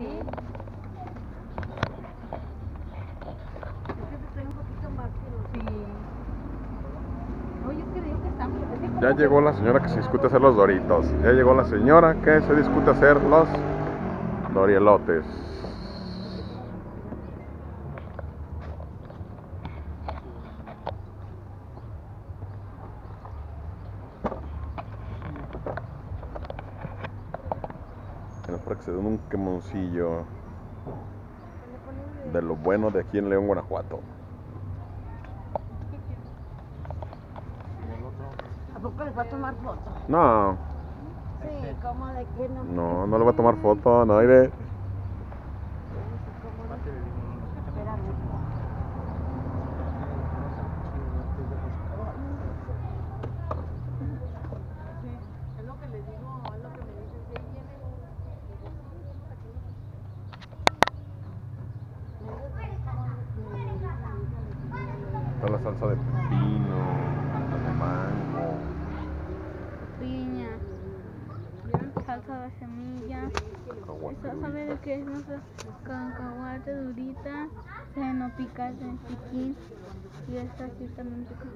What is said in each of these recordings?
Sí. Ya llegó la señora que se discute hacer los doritos. Ya llegó la señora que se discute hacer los dorielotes. Bueno, para que se den un quemoncillo de lo bueno de aquí en León, Guanajuato. ¿A poco les va a tomar foto? No, Sí, ¿cómo de qué no? no, no le va a tomar foto, no, iré. Espérame. Es lo que les digo, es lo que me dicen, si ahí viene. Está la salsa de pepino, la de mango. piña, salsa de semilla. cacahuate Eso sabe de qué es nuestra cacahuate durita, se no pica de piquín y esta aquí también pica.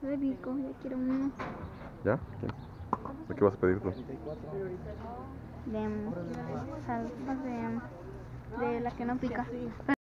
Qué rico, ya quiero uno ¿Ya? ¿Quién? ¿De qué vas a pedir tú? de salsa de, de la que no pica.